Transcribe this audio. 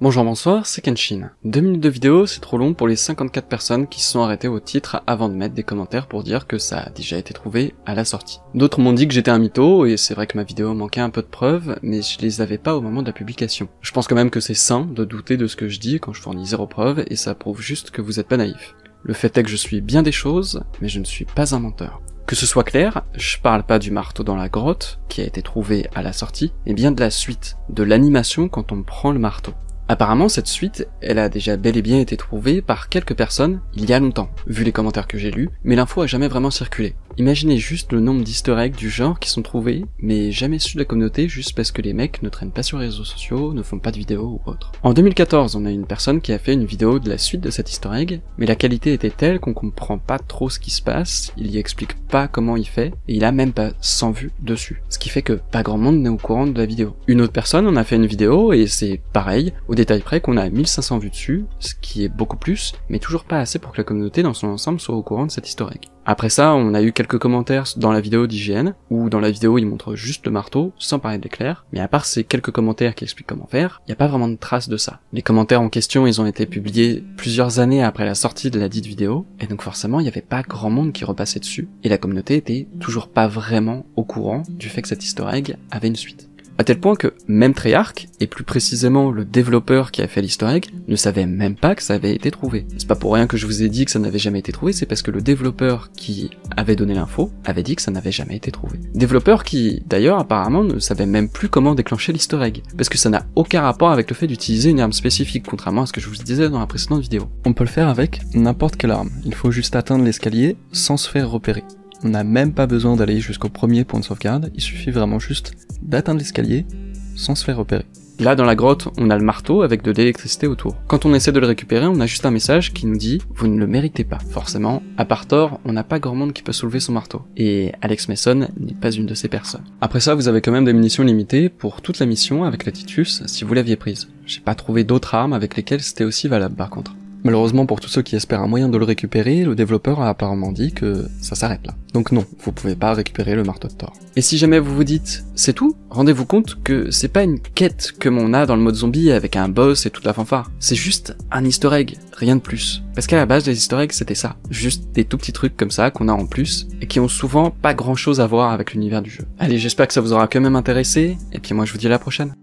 Bonjour, bonsoir, c'est Kenshin. 2 minutes de vidéo, c'est trop long pour les 54 personnes qui se sont arrêtées au titre avant de mettre des commentaires pour dire que ça a déjà été trouvé à la sortie. D'autres m'ont dit que j'étais un mytho, et c'est vrai que ma vidéo manquait un peu de preuves, mais je les avais pas au moment de la publication. Je pense quand même que c'est sain de douter de ce que je dis quand je fournis zéro preuve, et ça prouve juste que vous êtes pas naïf. Le fait est que je suis bien des choses, mais je ne suis pas un menteur. Que ce soit clair, je parle pas du marteau dans la grotte, qui a été trouvé à la sortie, mais bien de la suite, de l'animation quand on prend le marteau. Apparemment, cette suite, elle a déjà bel et bien été trouvée par quelques personnes il y a longtemps, vu les commentaires que j'ai lus, mais l'info a jamais vraiment circulé. Imaginez juste le nombre d'easter eggs du genre qui sont trouvés, mais jamais su de la communauté juste parce que les mecs ne traînent pas sur les réseaux sociaux, ne font pas de vidéos ou autre. En 2014, on a une personne qui a fait une vidéo de la suite de cet easter egg, mais la qualité était telle qu'on comprend pas trop ce qui se passe, il y explique pas comment il fait, et il a même pas 100 vues dessus. Ce qui fait que pas grand monde n'est au courant de la vidéo. Une autre personne en a fait une vidéo, et c'est pareil, détail près qu'on a 1500 vues dessus, ce qui est beaucoup plus, mais toujours pas assez pour que la communauté dans son ensemble soit au courant de cet easter egg. Après ça, on a eu quelques commentaires dans la vidéo d'IGN, où dans la vidéo il montre juste le marteau, sans parler d'éclair, mais à part ces quelques commentaires qui expliquent comment faire, il n'y a pas vraiment de traces de ça. Les commentaires en question, ils ont été publiés plusieurs années après la sortie de la dite vidéo, et donc forcément il n'y avait pas grand monde qui repassait dessus, et la communauté était toujours pas vraiment au courant du fait que cet easter avait une suite. À tel point que même Treyarch, et plus précisément le développeur qui a fait l'easter ne savait même pas que ça avait été trouvé. C'est pas pour rien que je vous ai dit que ça n'avait jamais été trouvé, c'est parce que le développeur qui avait donné l'info avait dit que ça n'avait jamais été trouvé. Développeur qui, d'ailleurs, apparemment ne savait même plus comment déclencher l'easter parce que ça n'a aucun rapport avec le fait d'utiliser une arme spécifique, contrairement à ce que je vous disais dans la précédente vidéo. On peut le faire avec n'importe quelle arme, il faut juste atteindre l'escalier sans se faire repérer. On n'a même pas besoin d'aller jusqu'au premier point de sauvegarde, il suffit vraiment juste d'atteindre l'escalier sans se faire repérer. Là, dans la grotte, on a le marteau avec de l'électricité autour. Quand on essaie de le récupérer, on a juste un message qui nous dit « Vous ne le méritez pas ». Forcément, à part Thor, on n'a pas grand monde qui peut soulever son marteau. Et Alex Mason n'est pas une de ces personnes. Après ça, vous avez quand même des munitions limitées pour toute la mission avec la Titus si vous l'aviez prise. J'ai pas trouvé d'autres armes avec lesquelles c'était aussi valable par contre. Malheureusement pour tous ceux qui espèrent un moyen de le récupérer, le développeur a apparemment dit que ça s'arrête là. Donc non, vous pouvez pas récupérer le marteau de Thor. Et si jamais vous vous dites, c'est tout, rendez-vous compte que c'est pas une quête comme on a dans le mode zombie avec un boss et toute la fanfare. C'est juste un easter egg, rien de plus. Parce qu'à la base, les easter eggs c'était ça. Juste des tout petits trucs comme ça qu'on a en plus et qui ont souvent pas grand chose à voir avec l'univers du jeu. Allez, j'espère que ça vous aura quand même intéressé, et puis moi je vous dis à la prochaine.